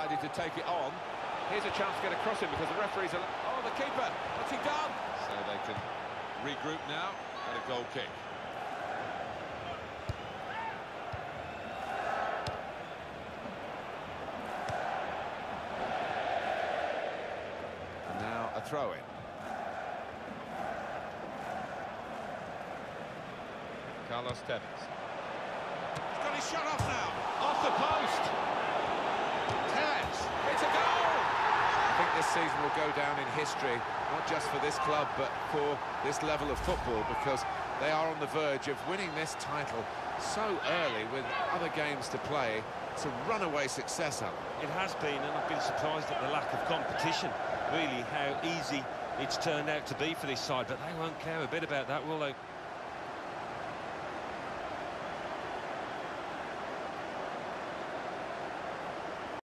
decided to take it on. Here's a chance to get across him because the referee's... Oh, the keeper! What's he done? So they can regroup now and a goal kick. And now a throw-in. Carlos Tevez. He's got his shot off now. Off the post. Tevez. It's a goal. I think this season will go down in history, not just for this club, but for this level of football, because they are on the verge of winning this title so early with other games to play. It's a runaway success, Alan. It has been, and I've been surprised at the lack of competition, really, how easy it's turned out to be for this side, but they won't care a bit about that, will they?